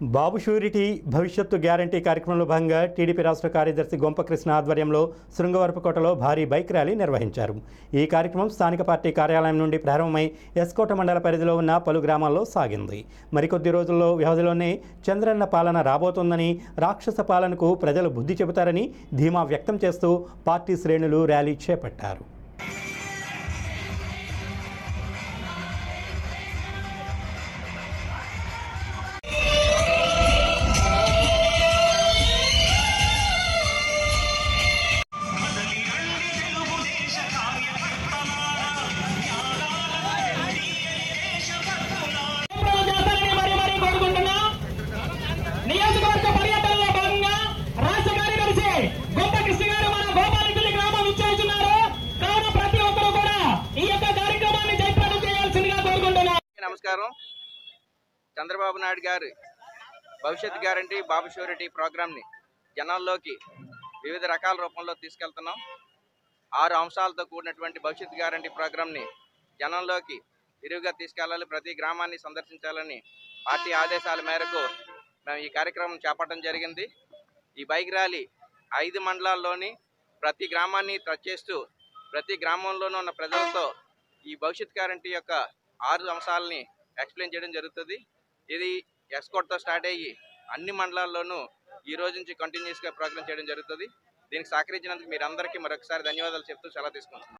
బాబు surety భవిష్యత్తు guarantee కార్యక్రమంలో భాగంగా టీడీపీ రాష్ట్ర కార్యదర్శి గొంపకృష్ణ ఆధ్వర్యంలో శృంగవరపుకోటలో భారీ బైక్ ర్యాలీ నిర్వహించారు. ఈ కార్యక్రమం స్థానిక పార్టీ కార్యాలయం నుండి ప్రారంభమై ఎస్కోట మండల పరిధిలో ఉన్న పలు గ్రామాల్లో సాగింది. మరికొద్ది రోజుల్లో వ్యవధిలోనే చంద్రన్న పాలన రాబోతోందని రాక్షస పాలనకు ప్రజలు బుద్ధి చెబుతారని ధీమా వ్యక్తం చేస్తూ పార్టీ శ్రేణులు ర్యాలీ చేపట్టారు. నమస్కారం. చంద్రబాబు నాయుడు గారు భవిష్యత్ గ్యారంటీ బాబు షూరిటీ ప్రోగ్రామ్ని జనాల్లోకి వివిధ రకాల రూపంలో తీసుకెళ్తున్నాం. ఆరు అంశాలతో కూడినటువంటి భవిష్యత్ గ్యారంటీ ప్రోగ్రామ్ని జనంలోకి విరివిగా తీసుకెళ్ళాలి ప్రతి గ్రామాన్ని సందర్శించాలని పార్టీ ఆదేశాల మేరకు మేము ఈ కార్యక్రమం చేపట్టడం జరిగింది. ఈ బైక్ ర్యాలీ ఐదు మండలాల్లోని ప్రతి గ్రామాన్ని టచ్ చేస్తూ ప్రతి గ్రామంలోనూ ఉన్న ప్రజలతో ఈ భవిష్యత్ గ్యారంటీ యొక్క ఆరు అంశాలని ఎక్స్ప్లెయిన్ చేయడం జరుగుతుంది. ఇది ఎస్కోట్తో స్టార్ట్ అయ్యి అన్ని మండలాల్లోనూ ఈ రోజు నుంచి కంటిన్యూస్గా ప్రోగ్రామ్ చేయడం జరుగుతుంది. దీనికి సహకరించినందుకు మీరందరికీ మరొకసారి ధన్యవాదాలు చెప్తూ సెలవు తీసుకుంటున్నాను.